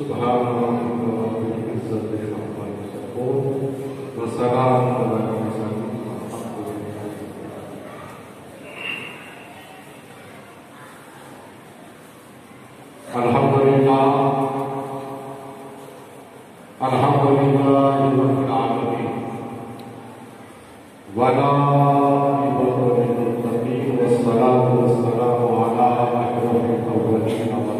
سبحان ربك رب العزة عما يصفون وسلام على المرسلين الحمد لله الحمد لله رب العالمين ولا عباد المتقين والصلاة والسلام على أشرف الأولين والآخرين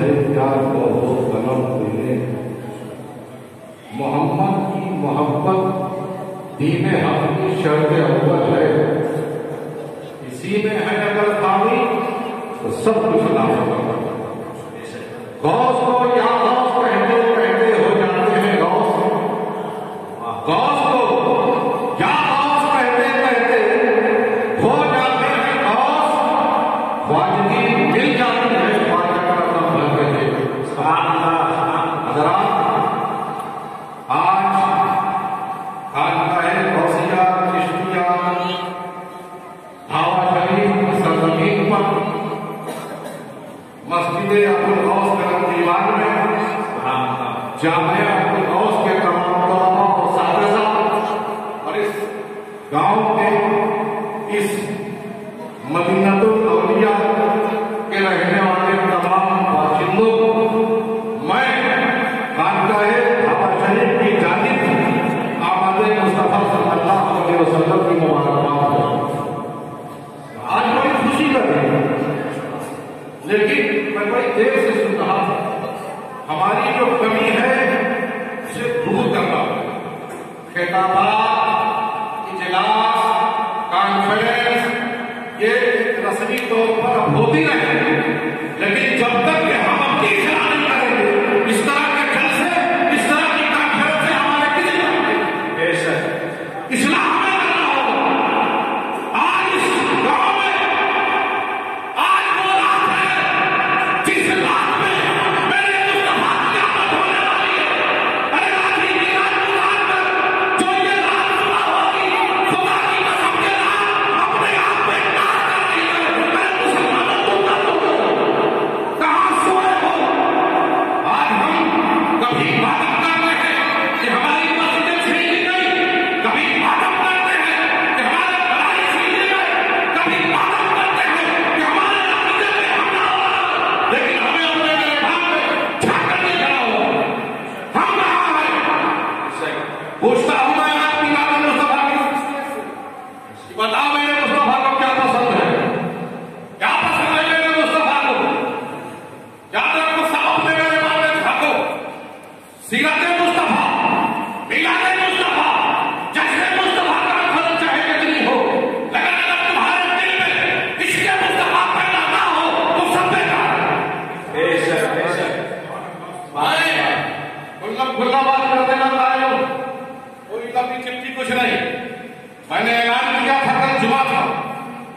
ہے۔ پیار وہ دینے محمد کی محبت دین حق کی شرط اول ہے اسی میں ہے اگر خامی تو سب کچھ نہ ہوگا غوث کو مسجد ابو الغوث کرم دیوان میں ہاں، ہاں۔ جامعہ ابو الغوث کے تمام طلبا اور اور اس گاؤں کے اس مدینہ انتخابات اجلاس کانفرنس یہ رسمی طور پر ہوتی رہے لیکن جب تک What about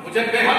مجھے بے حد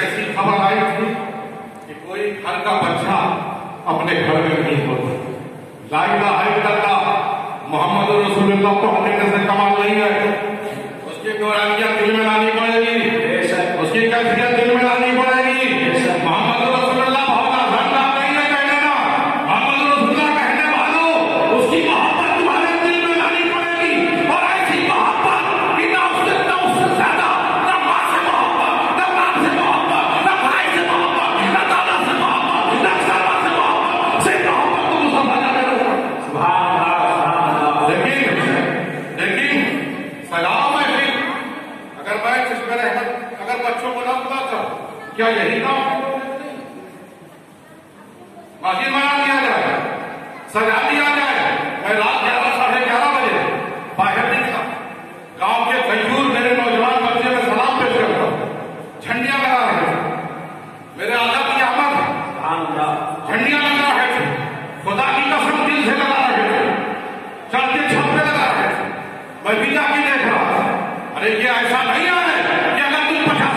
ایسی خبر آئی تھی کہ کوئی گھر کا بچہ اپنے گھر میں نہیں ہوتا۔ لا الہ الا اللہ محمد رسول اللہ کو حقیقت سے کمال نہیں ہے اس کی گورانیت دل میں لانی پڑے گی۔ اس کی کیفیت دل میں لانی پڑے گی۔ کیا یہی کام باقی منا دیا جائے سجا دیا جائے میں رات گیارہ ساڑھے گیارہ بجے باہر نکلا۔ گاؤں کے قیور میرے نوجوان بچے میں سلام پیش کرتا ہوں۔ جھنڈیاں لگا رہے ہیں۔ میرے آدھا کی آمد۔ جھنڈیاں لگا رہے تھے۔ خدا کی قسم دل سے لگا رہے تھے۔ چلتے چھپے لگا رہے تھے۔ میں بیٹا بھی دیکھ رہا تھا ارے یہ ایسا نہیں ہے کہ اگر تم پچاس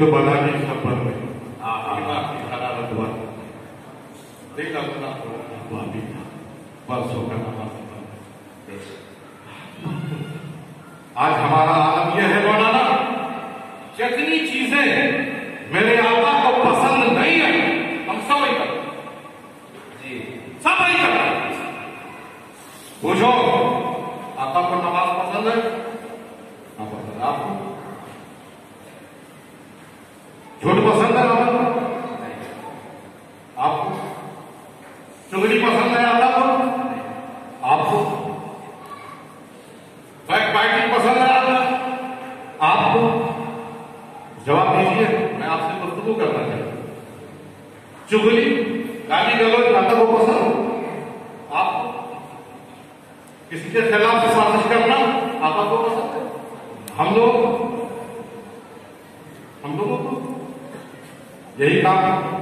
تو بنانے آج ہمارا عالم یہ ہے مولانا جتنی چیزیں میرے آقا کو پسند نہیں آئی ہم سب ہی کرتے جی۔ سب ہی کرتے پوچھو چگلی گالی گلوچ نہ تو پسند آپ کسی کے خلاف سازش کرنا آپ کو پسند ہم لوگ ہم لوگوں کو یہی کام